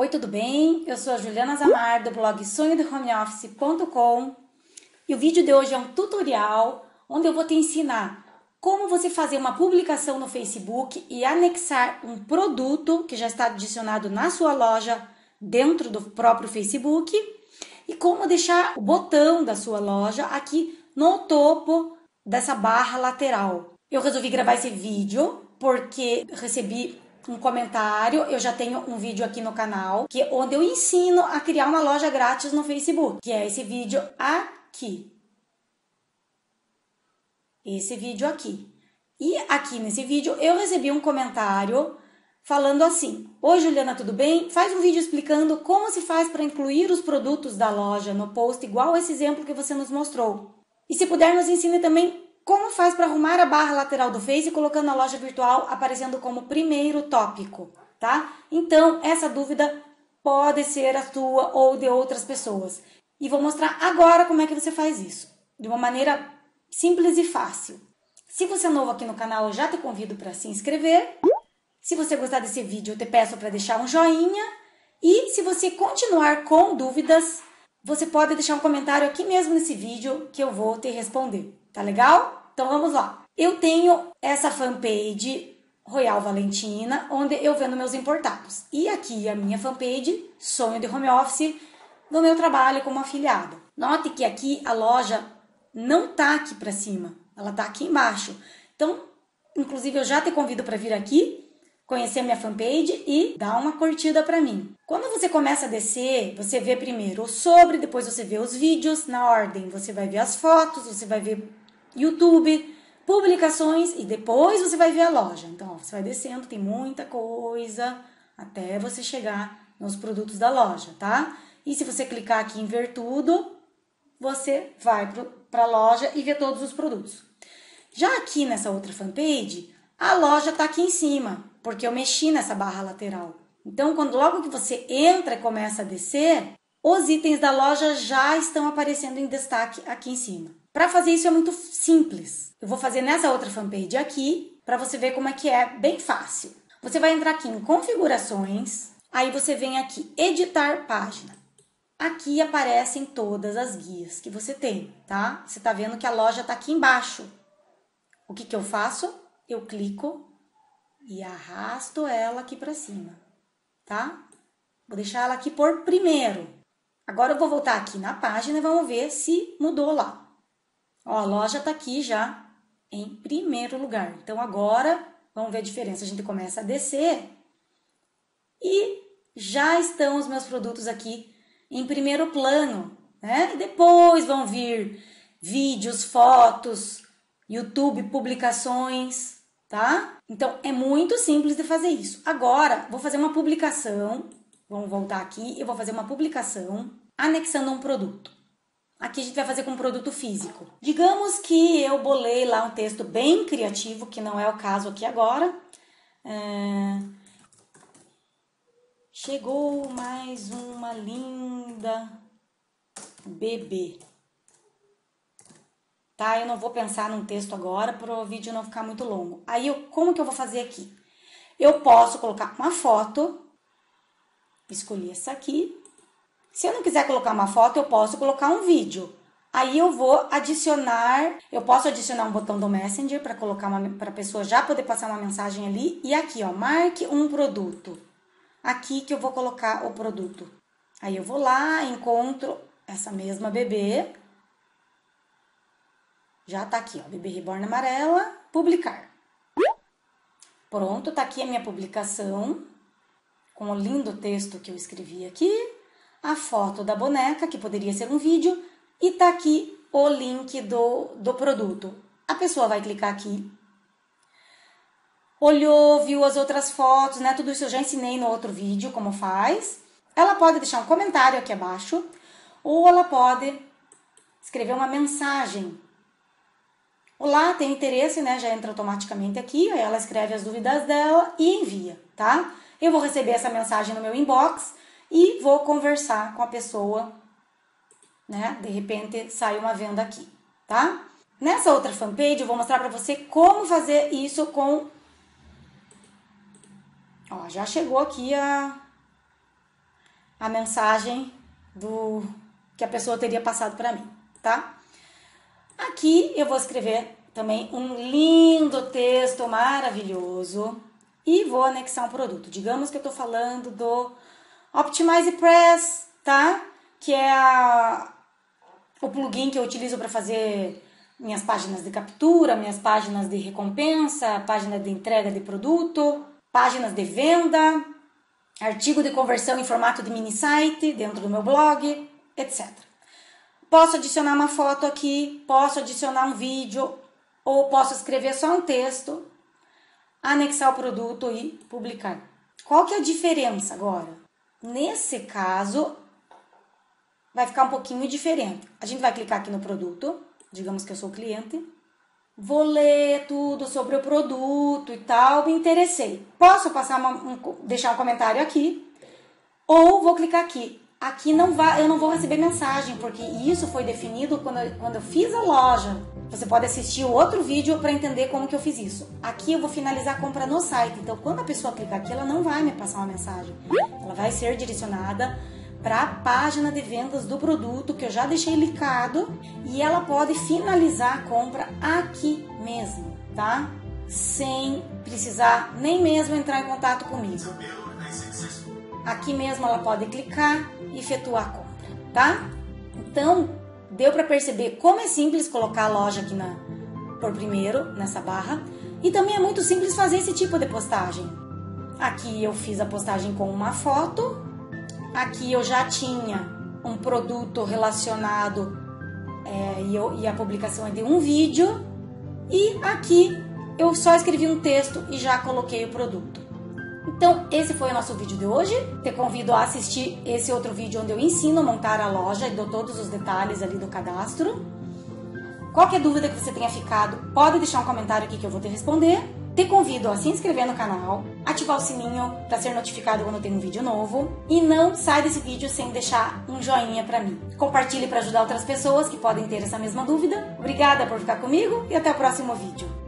Oi, tudo bem? Eu sou a Juliana Zamar do blog sonhodehomeoffice.com e o vídeo de hoje é um tutorial onde eu vou te ensinar como você fazer uma publicação no Facebook e anexar um produto que já está adicionado na sua loja dentro do próprio Facebook e como deixar o botão da sua loja aqui no topo dessa barra lateral. Eu resolvi gravar esse vídeo porque recebi um comentário, eu já tenho um vídeo aqui no canal, que é onde eu ensino a criar uma loja grátis no Facebook, que é esse vídeo aqui. Esse vídeo aqui. E aqui nesse vídeo eu recebi um comentário falando assim: Oi Juliana, tudo bem? Faz um vídeo explicando como se faz para incluir os produtos da loja no post, igual esse exemplo que você nos mostrou. E se puder, nos ensine também como faz para arrumar a barra lateral do Face colocando a loja virtual aparecendo como primeiro tópico, tá? Então, essa dúvida pode ser a sua ou de outras pessoas. E vou mostrar agora como é que você faz isso, de uma maneira simples e fácil. Se você é novo aqui no canal, eu já te convido para se inscrever. Se você gostar desse vídeo, eu te peço para deixar um joinha. E se você continuar com dúvidas, você pode deixar um comentário aqui mesmo nesse vídeo que eu vou te responder. Tá legal? Então vamos lá. Eu tenho essa fanpage Royal Valentina, onde eu vendo meus importados. E aqui a minha fanpage Sonho de Home Office do meu trabalho como afiliada. Note que aqui a loja não tá aqui para cima, ela tá aqui embaixo. Então, inclusive eu já te convido para vir aqui conhecer minha fanpage e dar uma curtida para mim. Quando você começa a descer, você vê primeiro o sobre, depois você vê os vídeos na ordem, você vai ver as fotos, você vai ver YouTube, publicações e depois você vai ver a loja. Então, ó, você vai descendo, tem muita coisa até você chegar nos produtos da loja, tá? E se você clicar aqui em ver tudo, você vai para a loja e vê todos os produtos. Já aqui nessa outra fanpage, a loja está aqui em cima, porque eu mexi nessa barra lateral. Então, quando logo que você entra e começa a descer, os itens da loja já estão aparecendo em destaque aqui em cima. Para fazer isso é muito simples. Eu vou fazer nessa outra fanpage aqui para você ver como é que é bem fácil. Você vai entrar aqui em configurações, aí você vem aqui editar página. Aqui aparecem todas as guias que você tem, tá? Você tá vendo que a loja tá aqui embaixo. O que que eu faço? Eu clico e arrasto ela aqui para cima, tá? Vou deixar ela aqui por primeiro. Agora eu vou voltar aqui na página e vamos ver se mudou lá. Ó, a loja tá aqui já em primeiro lugar. Então agora, vamos ver a diferença. A gente começa a descer e já estão os meus produtos aqui em primeiro plano, né? E depois vão vir vídeos, fotos, YouTube, publicações, tá? Então é muito simples de fazer isso. Agora, vou fazer uma publicação. Vamos voltar aqui. Eu vou fazer uma publicação anexando um produto. Aqui a gente vai fazer com um produto físico. Digamos que eu bolei lá um texto bem criativo, que não é o caso aqui agora. É... Chegou mais uma linda bebê. Tá? Eu não vou pensar num texto agora para o vídeo não ficar muito longo. Aí, eu, como que eu vou fazer aqui? Eu posso colocar uma foto. Escolhi essa aqui se eu não quiser colocar uma foto, eu posso colocar um vídeo. Aí eu vou adicionar, eu posso adicionar um botão do Messenger para colocar para a pessoa já poder passar uma mensagem ali e aqui, ó, marque um produto. Aqui que eu vou colocar o produto. Aí eu vou lá, encontro essa mesma bebê. Já tá aqui, ó, bebê reborn amarela, publicar. Pronto, tá aqui a minha publicação com o lindo texto que eu escrevi aqui a foto da boneca, que poderia ser um vídeo, e tá aqui o link do, do produto. A pessoa vai clicar aqui, olhou, viu as outras fotos, né? Tudo isso eu já ensinei no outro vídeo como faz. Ela pode deixar um comentário aqui abaixo, ou ela pode escrever uma mensagem. Olá, tem interesse, né? Já entra automaticamente aqui, aí ela escreve as dúvidas dela e envia, tá? Eu vou receber essa mensagem no meu inbox e vou conversar com a pessoa, né? De repente sai uma venda aqui, tá? Nessa outra fanpage eu vou mostrar para você como fazer isso com Ó, já chegou aqui a a mensagem do que a pessoa teria passado para mim, tá? Aqui eu vou escrever também um lindo texto maravilhoso e vou anexar um produto. Digamos que eu estou falando do Optimize Press, tá? Que é a, o plugin que eu utilizo para fazer minhas páginas de captura, minhas páginas de recompensa, página de entrega de produto, páginas de venda, artigo de conversão em formato de mini site dentro do meu blog, etc. Posso adicionar uma foto aqui, posso adicionar um vídeo ou posso escrever só um texto, anexar o produto e publicar. Qual que é a diferença agora? Nesse caso, vai ficar um pouquinho diferente. A gente vai clicar aqui no produto, digamos que eu sou cliente, vou ler tudo sobre o produto e tal, me interessei. Posso passar uma, um, deixar um comentário aqui ou vou clicar aqui. Aqui não vai, eu não vou receber mensagem porque isso foi definido quando eu, quando eu fiz a loja. Você pode assistir o outro vídeo para entender como que eu fiz isso. Aqui eu vou finalizar a compra no site. Então, quando a pessoa clicar aqui, ela não vai me passar uma mensagem. Ela vai ser direcionada para a página de vendas do produto que eu já deixei licado e ela pode finalizar a compra aqui mesmo, tá? Sem precisar nem mesmo entrar em contato comigo. Aqui mesmo ela pode clicar e efetuar a compra, tá? Então, deu para perceber como é simples colocar a loja aqui na por primeiro nessa barra e também é muito simples fazer esse tipo de postagem. Aqui eu fiz a postagem com uma foto Aqui eu já tinha um produto relacionado é, e, eu, e a publicação é de um vídeo. E aqui eu só escrevi um texto e já coloquei o produto. Então, esse foi o nosso vídeo de hoje. Te convido a assistir esse outro vídeo onde eu ensino a montar a loja e dou todos os detalhes ali do cadastro. Qualquer dúvida que você tenha ficado, pode deixar um comentário aqui que eu vou te responder. Te convido a se inscrever no canal, ativar o sininho para ser notificado quando tem um vídeo novo e não sai desse vídeo sem deixar um joinha para mim. Compartilhe para ajudar outras pessoas que podem ter essa mesma dúvida. Obrigada por ficar comigo e até o próximo vídeo.